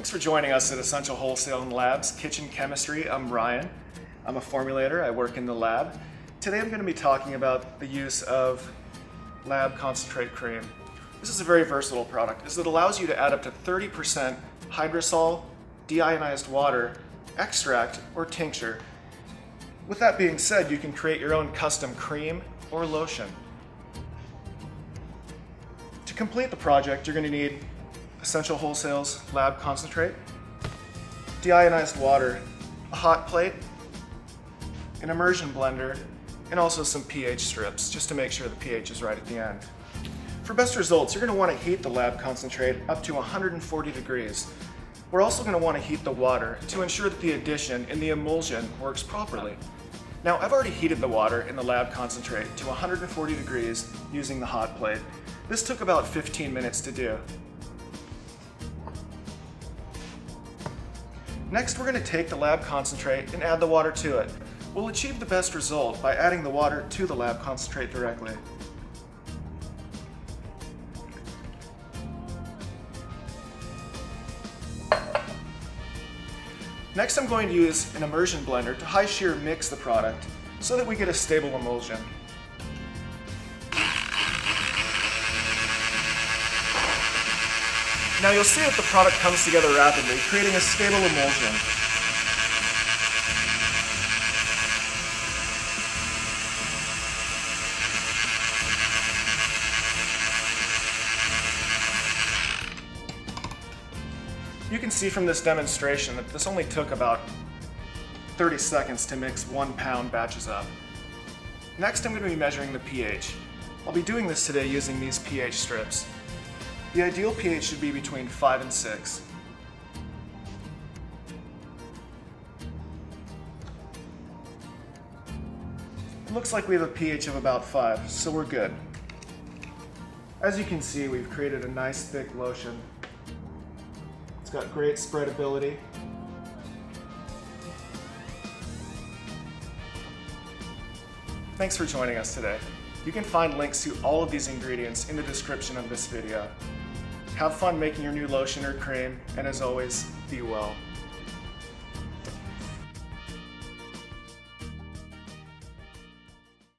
Thanks for joining us at Essential Wholesale and Labs Kitchen Chemistry. I'm Ryan. I'm a formulator. I work in the lab. Today I'm going to be talking about the use of lab concentrate cream. This is a very versatile product as it allows you to add up to 30% hydrosol, deionized water, extract, or tincture. With that being said, you can create your own custom cream or lotion. To complete the project, you're going to need Essential Wholesale's Lab Concentrate, deionized water, a hot plate, an immersion blender, and also some pH strips, just to make sure the pH is right at the end. For best results, you're going to want to heat the lab concentrate up to 140 degrees. We're also going to want to heat the water to ensure that the addition in the emulsion works properly. Now, I've already heated the water in the lab concentrate to 140 degrees using the hot plate. This took about 15 minutes to do. Next, we're going to take the lab concentrate and add the water to it. We'll achieve the best result by adding the water to the lab concentrate directly. Next, I'm going to use an immersion blender to high shear mix the product so that we get a stable emulsion. Now you'll see that the product comes together rapidly, creating a stable emulsion. You can see from this demonstration that this only took about 30 seconds to mix one pound batches up. Next I'm going to be measuring the pH. I'll be doing this today using these pH strips. The ideal pH should be between 5 and 6. It looks like we have a pH of about 5, so we're good. As you can see, we've created a nice thick lotion. It's got great spreadability. Thanks for joining us today. You can find links to all of these ingredients in the description of this video. Have fun making your new lotion or cream, and as always, be well.